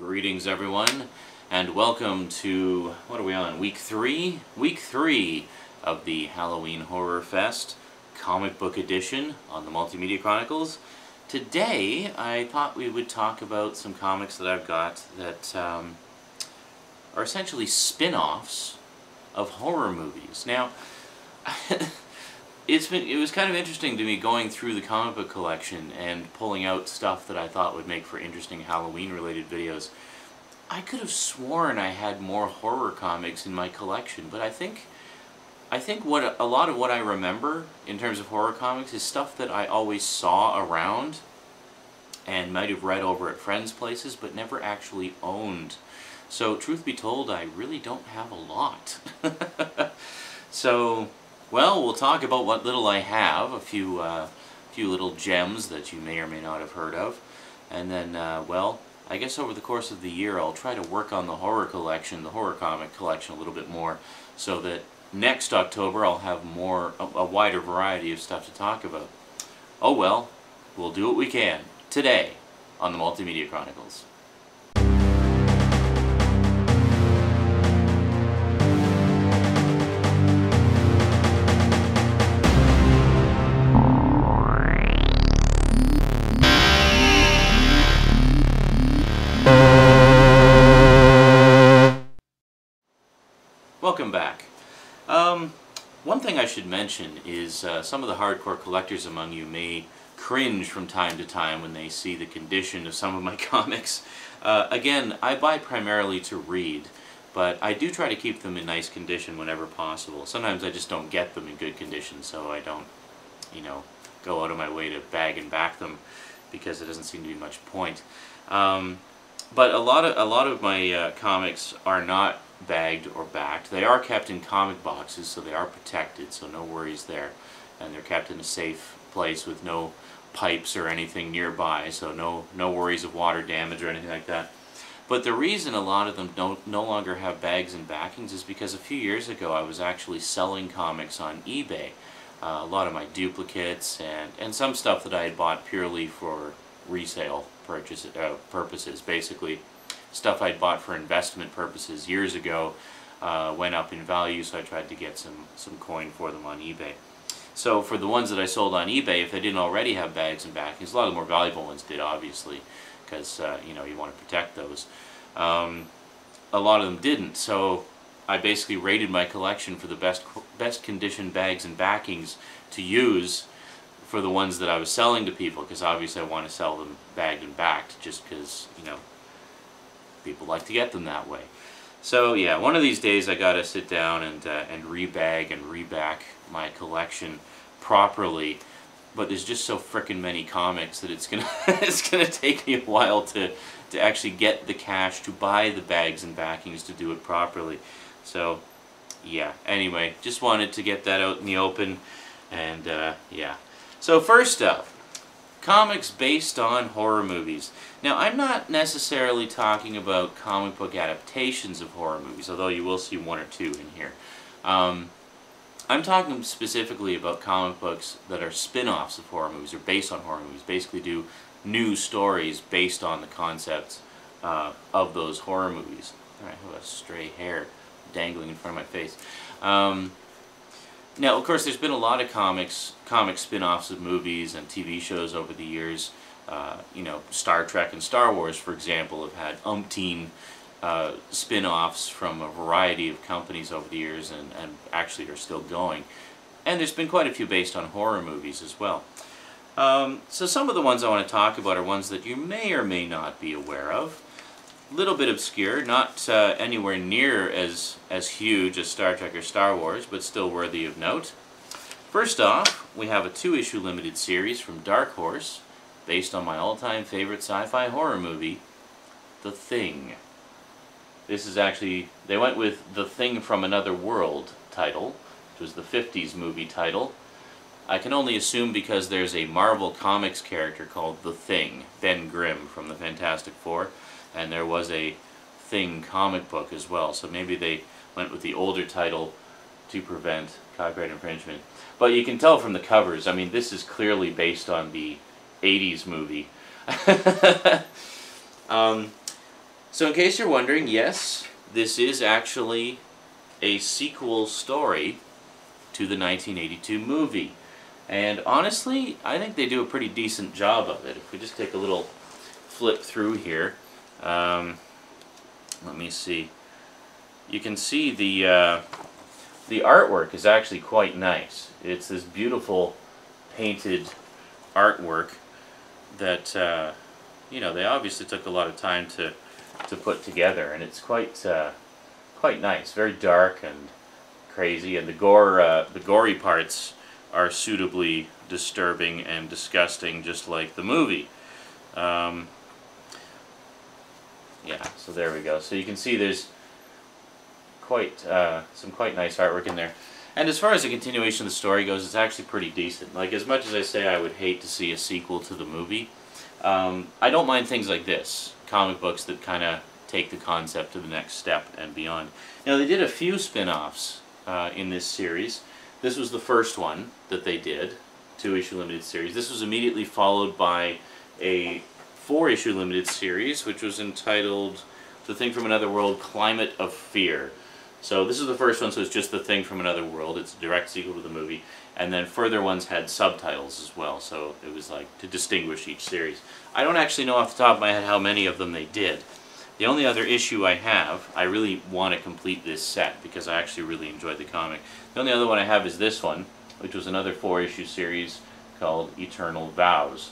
Greetings everyone, and welcome to, what are we on, week three? Week three of the Halloween Horror Fest comic book edition on the Multimedia Chronicles. Today, I thought we would talk about some comics that I've got that um, are essentially spin-offs of horror movies. Now, it's been it was kind of interesting to me going through the comic book collection and pulling out stuff that I thought would make for interesting Halloween related videos. I could have sworn I had more horror comics in my collection, but I think I think what a lot of what I remember in terms of horror comics is stuff that I always saw around and might have read over at friends' places but never actually owned. So truth be told, I really don't have a lot. so well, we'll talk about what little I have, a few, uh, few little gems that you may or may not have heard of. And then, uh, well, I guess over the course of the year I'll try to work on the horror collection, the horror comic collection a little bit more, so that next October I'll have more, a, a wider variety of stuff to talk about. Oh well, we'll do what we can, today, on the Multimedia Chronicles. Is uh, some of the hardcore collectors among you may cringe from time to time when they see the condition of some of my comics. Uh, again, I buy primarily to read, but I do try to keep them in nice condition whenever possible. Sometimes I just don't get them in good condition, so I don't, you know, go out of my way to bag and back them because it doesn't seem to be much point. Um, but a lot of a lot of my uh, comics are not bagged or backed. They are kept in comic boxes, so they are protected, so no worries there. And they're kept in a safe place with no pipes or anything nearby, so no, no worries of water damage or anything like that. But the reason a lot of them don't no longer have bags and backings is because a few years ago I was actually selling comics on eBay. Uh, a lot of my duplicates and, and some stuff that I had bought purely for resale purchase, uh, purposes, basically stuff I'd bought for investment purposes years ago uh, went up in value, so I tried to get some, some coin for them on eBay. So for the ones that I sold on eBay, if they didn't already have bags and backings, a lot of the more valuable ones did, obviously, because uh, you know you want to protect those. Um, a lot of them didn't, so I basically rated my collection for the best best condition bags and backings to use for the ones that I was selling to people, because obviously I want to sell them bagged and backed, just because you know people like to get them that way. So yeah, one of these days I got to sit down and uh, and rebag and reback my collection properly. But there's just so frickin' many comics that it's gonna it's gonna take me a while to to actually get the cash to buy the bags and backings to do it properly. So yeah. Anyway, just wanted to get that out in the open, and uh, yeah. So first up, comics based on horror movies. Now, I'm not necessarily talking about comic book adaptations of horror movies, although you will see one or two in here. Um, I'm talking specifically about comic books that are spin-offs of horror movies, or based on horror movies, basically do new stories based on the concepts uh, of those horror movies. I have a stray hair dangling in front of my face. Um, now, of course, there's been a lot of comics, comic spin-offs of movies and TV shows over the years. Uh, you know, Star Trek and Star Wars, for example, have had umpteen uh, spin-offs from a variety of companies over the years and, and actually are still going. And there's been quite a few based on horror movies as well. Um, so some of the ones I want to talk about are ones that you may or may not be aware of little bit obscure, not uh, anywhere near as, as huge as Star Trek or Star Wars, but still worthy of note. First off, we have a two-issue limited series from Dark Horse, based on my all-time favorite sci-fi horror movie, The Thing. This is actually, they went with The Thing from Another World title, which was the 50s movie title. I can only assume because there's a Marvel Comics character called The Thing, Ben Grimm from the Fantastic Four and there was a Thing comic book as well. So maybe they went with the older title to prevent copyright infringement. But you can tell from the covers, I mean, this is clearly based on the 80s movie. um, So in case you're wondering, yes, this is actually a sequel story to the 1982 movie. And honestly, I think they do a pretty decent job of it. If we just take a little flip through here, um, let me see. You can see the uh, the artwork is actually quite nice. It's this beautiful painted artwork that uh, you know they obviously took a lot of time to to put together, and it's quite uh, quite nice. Very dark and crazy, and the gore uh, the gory parts are suitably disturbing and disgusting, just like the movie. Um, yeah, so there we go. So you can see there's quite uh, some quite nice artwork in there. And as far as the continuation of the story goes, it's actually pretty decent. Like, as much as I say I would hate to see a sequel to the movie, um, I don't mind things like this. Comic books that kind of take the concept to the next step and beyond. Now, they did a few spin-offs uh, in this series. This was the first one that they did, two-issue limited series. This was immediately followed by a four-issue limited series, which was entitled The Thing from Another World, Climate of Fear. So this is the first one, so it's just The Thing from Another World. It's a direct sequel to the movie. And then further ones had subtitles as well, so it was like to distinguish each series. I don't actually know off the top of my head how many of them they did. The only other issue I have, I really want to complete this set because I actually really enjoyed the comic. The only other one I have is this one, which was another four-issue series called Eternal Vows.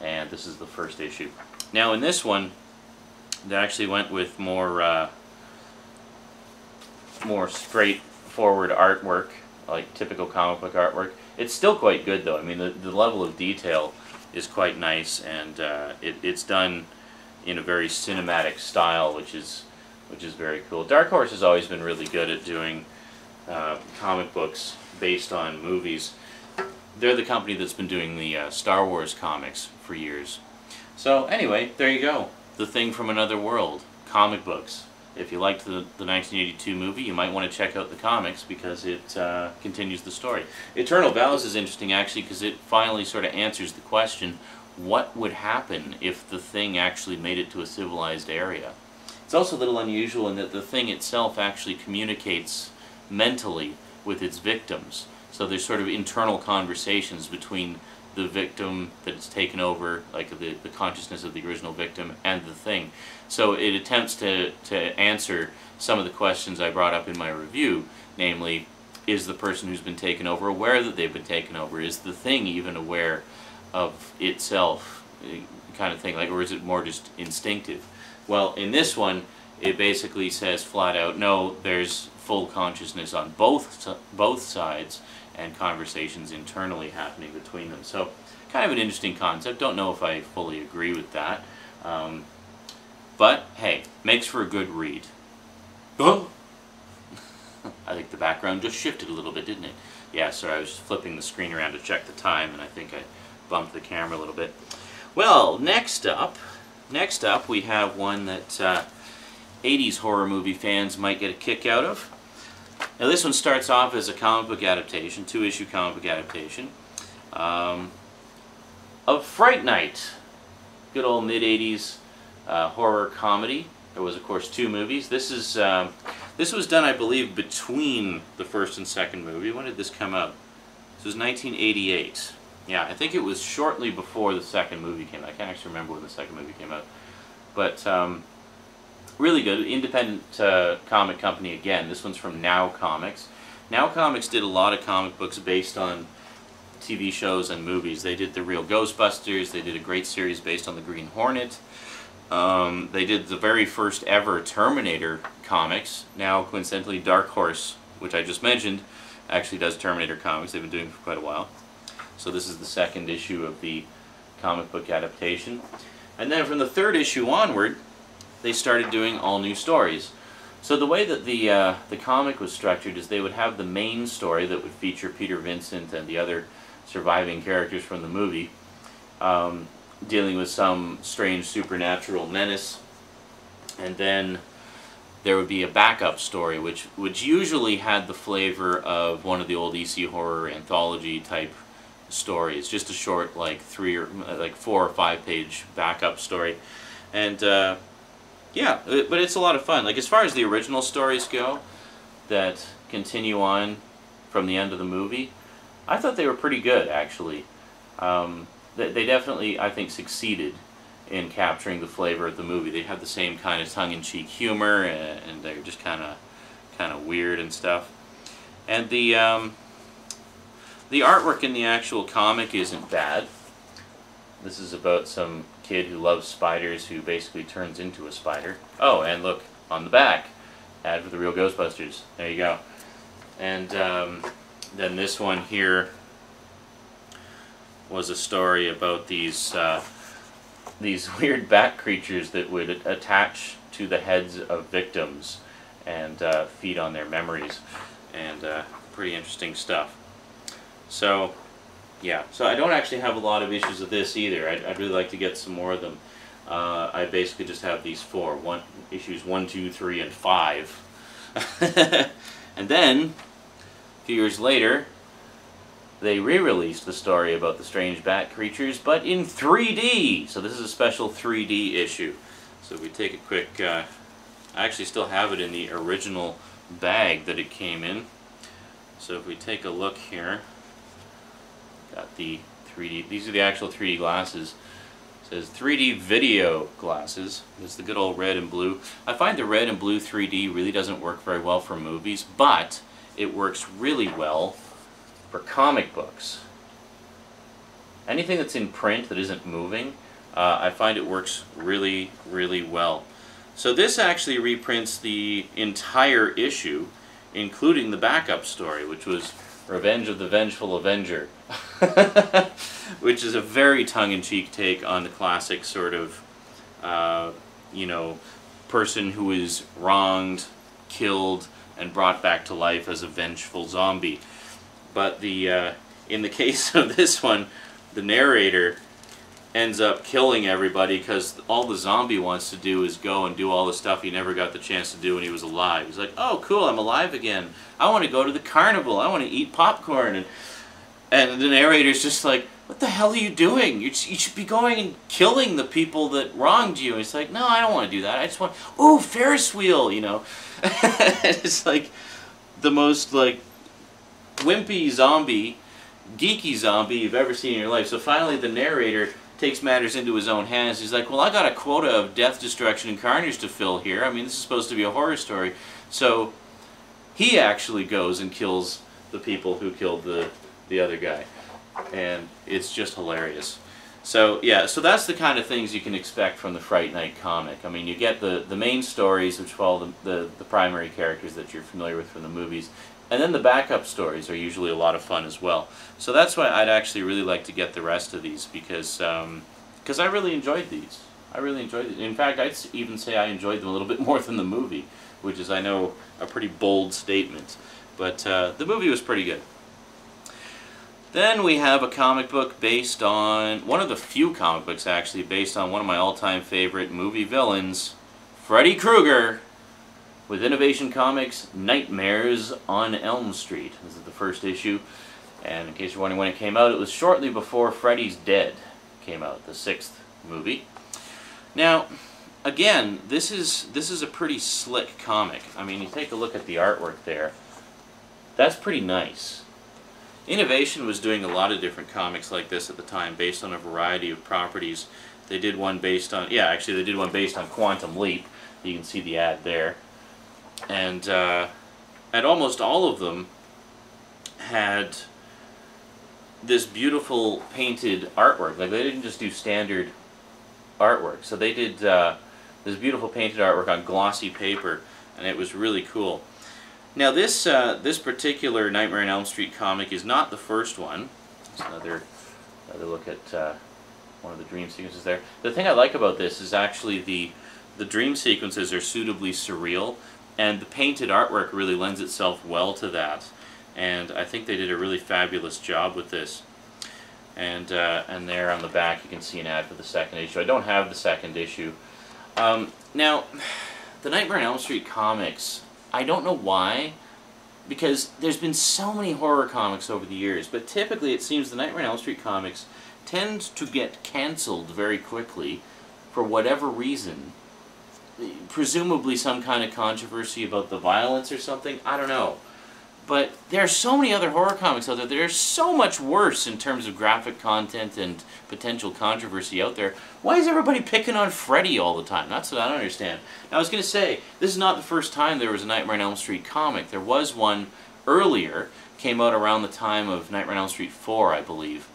And this is the first issue. Now in this one, they actually went with more uh, more straightforward artwork, like typical comic book artwork. It's still quite good though. I mean, the, the level of detail is quite nice, and uh, it, it's done in a very cinematic style, which is which is very cool. Dark Horse has always been really good at doing uh, comic books based on movies. They're the company that's been doing the uh, Star Wars comics for years. So anyway, there you go. The Thing from Another World, comic books. If you liked the, the 1982 movie, you might want to check out the comics because it uh, continues the story. Eternal Vows is interesting actually because it finally sort of answers the question, what would happen if the thing actually made it to a civilized area? It's also a little unusual in that the thing itself actually communicates mentally with its victims. So there's sort of internal conversations between the victim that it's taken over, like the, the consciousness of the original victim, and the thing. So it attempts to, to answer some of the questions I brought up in my review, namely, is the person who's been taken over aware that they've been taken over? Is the thing even aware of itself, kind of thing, like, or is it more just instinctive? Well, in this one, it basically says flat out, no, there's full consciousness on both both sides, and conversations internally happening between them. So, kind of an interesting concept. Don't know if I fully agree with that. Um, but, hey, makes for a good read. Oh! I think the background just shifted a little bit, didn't it? Yeah, sorry, I was flipping the screen around to check the time, and I think I bumped the camera a little bit. Well, next up, next up we have one that uh, 80s horror movie fans might get a kick out of. Now this one starts off as a comic book adaptation, two-issue comic book adaptation, um, of Fright Night. Good old mid-80s uh, horror comedy. There was, of course, two movies. This is um, this was done, I believe, between the first and second movie. When did this come out? This was 1988. Yeah, I think it was shortly before the second movie came out. I can't actually remember when the second movie came out. But um, really good. Independent uh, comic company again. This one's from Now Comics. Now Comics did a lot of comic books based on TV shows and movies. They did The Real Ghostbusters. They did a great series based on the Green Hornet. Um, they did the very first ever Terminator comics. Now, coincidentally, Dark Horse, which I just mentioned, actually does Terminator comics. They've been doing for quite a while. So this is the second issue of the comic book adaptation. And then from the third issue onward, they started doing all new stories. So the way that the, uh, the comic was structured is they would have the main story that would feature Peter Vincent and the other surviving characters from the movie. Um, dealing with some strange supernatural menace. And then there would be a backup story, which, which usually had the flavor of one of the old EC horror anthology type stories, just a short, like three or like four or five page backup story. And uh, Yeah, uh, but it's a lot of fun. Like as far as the original stories go, that continue on from the end of the movie, I thought they were pretty good actually. Um, they, they definitely, I think, succeeded in capturing the flavor of the movie. They had the same kind of tongue-in-cheek humor, and, and they're just kind of, kind of weird and stuff. And the um, the artwork in the actual comic isn't bad. This is about some kid who loves spiders who basically turns into a spider. Oh, and look, on the back, ad for the real Ghostbusters. There you go. And um, then this one here was a story about these uh, these weird bat creatures that would attach to the heads of victims and uh, feed on their memories, and uh, pretty interesting stuff. So, yeah. So I don't actually have a lot of issues of this either. I'd, I'd really like to get some more of them. Uh, I basically just have these four: one issues one, two, three, and five. and then, a few years later, they re-released the story about the strange bat creatures, but in 3D. So this is a special 3D issue. So we take a quick. Uh, I actually still have it in the original bag that it came in. So if we take a look here, got the 3D. These are the actual 3D glasses. It says 3D video glasses. It's the good old red and blue. I find the red and blue 3D really doesn't work very well for movies, but it works really well for comic books. Anything that's in print that isn't moving, uh, I find it works really, really well. So this actually reprints the entire issue, including the backup story, which was Revenge of the Vengeful Avenger, which is a very tongue-in-cheek take on the classic sort of, uh, you know, person who is wronged, killed, and brought back to life as a vengeful zombie. But the uh, in the case of this one, the narrator ends up killing everybody because all the zombie wants to do is go and do all the stuff he never got the chance to do when he was alive. He's like, oh, cool, I'm alive again. I want to go to the carnival. I want to eat popcorn. And, and the narrator's just like, what the hell are you doing? You, you should be going and killing the people that wronged you. And it's like, no, I don't want to do that. I just want, ooh, Ferris wheel, you know. it's like the most, like, wimpy zombie, geeky zombie you've ever seen in your life. So finally the narrator takes matters into his own hands. He's like, well, I got a quota of death, destruction, and carnage to fill here. I mean, this is supposed to be a horror story. So he actually goes and kills the people who killed the, the other guy. And it's just hilarious. So yeah, so that's the kind of things you can expect from the Fright Night comic. I mean, you get the, the main stories, which follow the, the, the primary characters that you're familiar with from the movies, and then the backup stories are usually a lot of fun as well. So that's why I'd actually really like to get the rest of these because because um, I really enjoyed these. I really enjoyed it. In fact, I'd even say I enjoyed them a little bit more than the movie, which is, I know, a pretty bold statement. But uh, the movie was pretty good. Then we have a comic book based on, one of the few comic books actually, based on one of my all-time favorite movie villains, Freddy Krueger, with Innovation Comics Nightmares on Elm Street. This is the first issue. And in case you're wondering when it came out, it was shortly before Freddy's Dead came out, the sixth movie. Now, again, this is this is a pretty slick comic. I mean, you take a look at the artwork there. That's pretty nice. Innovation was doing a lot of different comics like this at the time, based on a variety of properties. They did one based on, yeah, actually they did one based on Quantum Leap. You can see the ad there. And, uh, and almost all of them had this beautiful painted artwork. Like they didn't just do standard artwork. So they did uh, this beautiful painted artwork on glossy paper, and it was really cool. Now this uh, this particular Nightmare on Elm Street comic is not the first one. It's another another look at uh, one of the dream sequences there. The thing I like about this is actually the the dream sequences are suitably surreal, and the painted artwork really lends itself well to that and I think they did a really fabulous job with this. And uh, and there on the back you can see an ad for the second issue. I don't have the second issue. Um, now, the Nightmare on Elm Street comics, I don't know why, because there's been so many horror comics over the years, but typically it seems the Nightmare on Elm Street comics tend to get canceled very quickly for whatever reason. Presumably some kind of controversy about the violence or something. I don't know. But there are so many other horror comics out there that are so much worse in terms of graphic content and potential controversy out there. Why is everybody picking on Freddy all the time? That's what I don't understand. Now, I was going to say, this is not the first time there was a Nightmare on Elm Street comic. There was one earlier, came out around the time of Nightmare on Elm Street 4, I believe,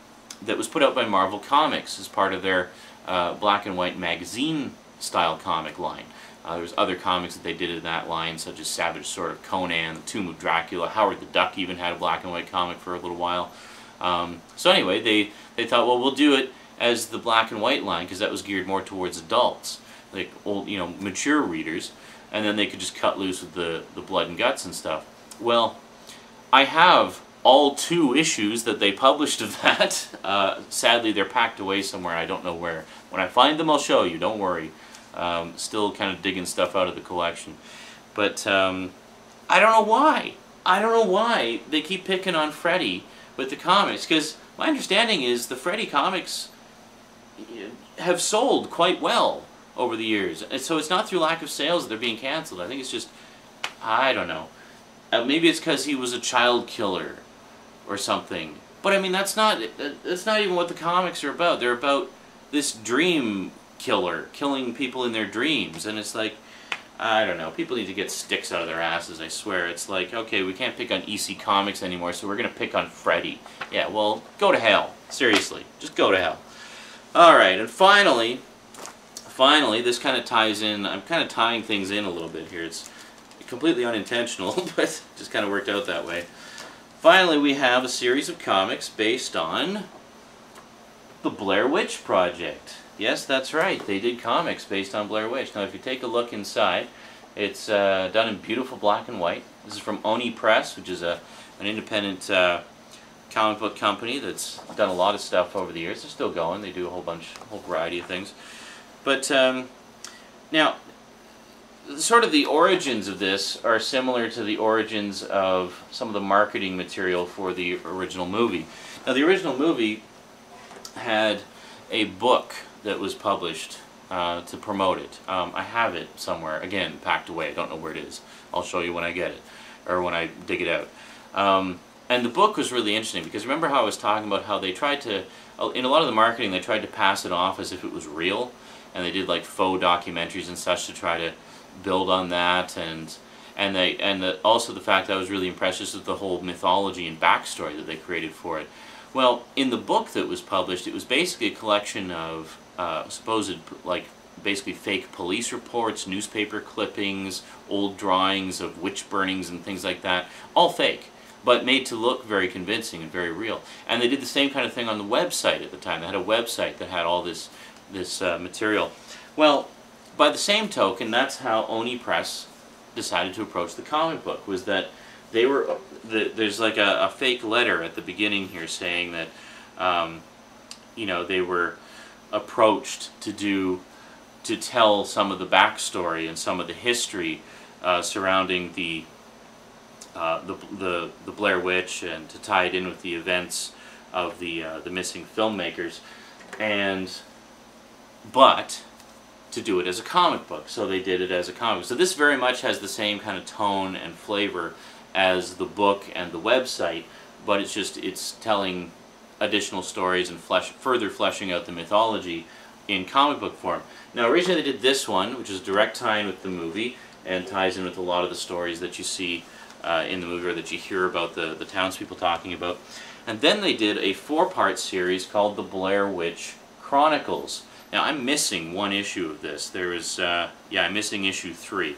that was put out by Marvel Comics as part of their uh, black and white magazine style comic line. Uh, there's other comics that they did in that line, such as Savage Sword of Conan, The Tomb of Dracula. Howard the Duck even had a black and white comic for a little while. Um, so anyway, they, they thought, well, we'll do it as the black and white line because that was geared more towards adults, like old, you know, mature readers, and then they could just cut loose with the, the blood and guts and stuff. Well, I have all two issues that they published of that. Uh, sadly, they're packed away somewhere. I don't know where. When I find them, I'll show you. Don't worry. Um, still kind of digging stuff out of the collection. But um, I don't know why. I don't know why they keep picking on Freddy with the comics. Because my understanding is the Freddy comics have sold quite well over the years. And so it's not through lack of sales that they're being canceled. I think it's just, I don't know. Uh, maybe it's because he was a child killer or something. But I mean, that's not, that's not even what the comics are about. They're about this dream killer, killing people in their dreams. And it's like, I don't know, people need to get sticks out of their asses, I swear. It's like, okay, we can't pick on EC Comics anymore, so we're going to pick on Freddy. Yeah, well, go to hell. Seriously, just go to hell. Alright, and finally, finally, this kind of ties in, I'm kind of tying things in a little bit here. It's completely unintentional, but just kind of worked out that way. Finally, we have a series of comics based on the Blair Witch Project. Yes, that's right. They did comics based on Blair Witch. Now, if you take a look inside, it's uh, done in beautiful black and white. This is from Oni Press, which is a an independent uh, comic book company that's done a lot of stuff over the years. They're still going. They do a whole bunch, a whole variety of things. But um, now, sort of the origins of this are similar to the origins of some of the marketing material for the original movie. Now, the original movie had a book that was published uh, to promote it. Um, I have it somewhere, again, packed away. I don't know where it is. I'll show you when I get it, or when I dig it out. Um, and the book was really interesting, because remember how I was talking about how they tried to, uh, in a lot of the marketing, they tried to pass it off as if it was real, and they did like faux documentaries and such to try to build on that, and and they and the, also the fact that I was really impressed with the whole mythology and backstory that they created for it. Well, in the book that was published, it was basically a collection of uh, supposed, like, basically fake police reports, newspaper clippings, old drawings of witch burnings and things like that. All fake, but made to look very convincing and very real. And they did the same kind of thing on the website at the time. They had a website that had all this, this uh, material. Well, by the same token, that's how Oni Press decided to approach the comic book, was that they were, the, there's like a, a, fake letter at the beginning here saying that, um, you know, they were approached to do, to tell some of the backstory and some of the history uh, surrounding the, uh, the, the, the Blair Witch and to tie it in with the events of the, uh, the missing filmmakers. And, but, to do it as a comic book. So they did it as a comic. Book. So this very much has the same kind of tone and flavor as the book and the website, but it's just it's telling additional stories and flesh, further fleshing out the mythology in comic book form. Now originally they did this one, which is direct tie-in with the movie and ties in with a lot of the stories that you see uh, in the movie or that you hear about the, the townspeople talking about. And then they did a four-part series called The Blair Witch Chronicles. Now I'm missing one issue of this. There is, uh, yeah, I'm missing issue three.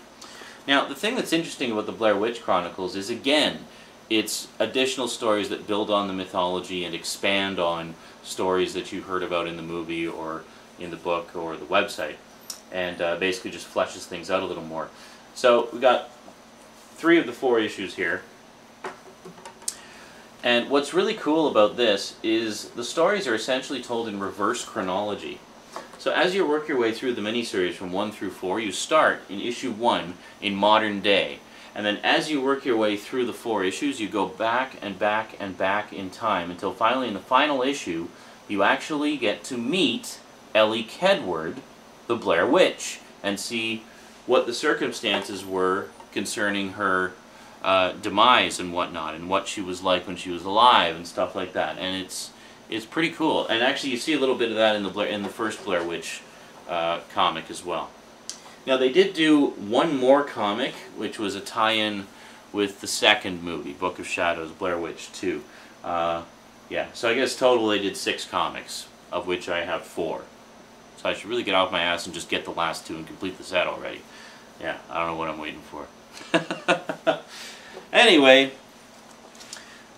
Now, the thing that's interesting about the Blair Witch Chronicles is, again, it's additional stories that build on the mythology and expand on stories that you heard about in the movie or in the book or the website, and uh, basically just fleshes things out a little more. So we got three of the four issues here. And what's really cool about this is the stories are essentially told in reverse chronology. So as you work your way through the miniseries from 1 through 4, you start in issue 1 in modern day. And then as you work your way through the four issues, you go back and back and back in time until finally in the final issue, you actually get to meet Elly Kedward, the Blair Witch, and see what the circumstances were concerning her uh, demise and whatnot, and what she was like when she was alive and stuff like that. And it's it's pretty cool. And actually, you see a little bit of that in the Blair, in the first Blair Witch uh, comic as well. Now they did do one more comic, which was a tie-in with the second movie, Book of Shadows, Blair Witch 2. Uh, yeah, so I guess total they did six comics, of which I have four. So I should really get off my ass and just get the last two and complete the set already. Yeah, I don't know what I'm waiting for. anyway,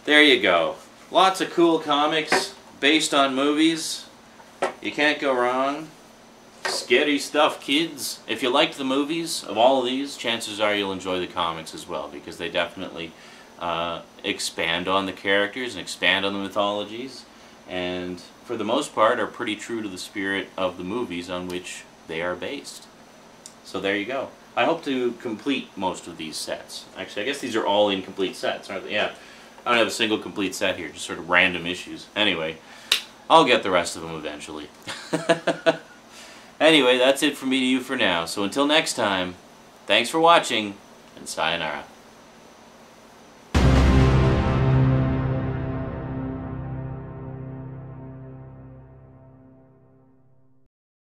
there you go. Lots of cool comics based on movies. You can't go wrong. Scary stuff, kids. If you liked the movies of all of these, chances are you'll enjoy the comics as well because they definitely uh, expand on the characters and expand on the mythologies and for the most part are pretty true to the spirit of the movies on which they are based. So there you go. I hope to complete most of these sets. Actually, I guess these are all incomplete sets, aren't they? Yeah. I don't have a single complete set here, just sort of random issues. Anyway, I'll get the rest of them eventually. anyway, that's it from me to you for now. So until next time, thanks for watching, and sayonara.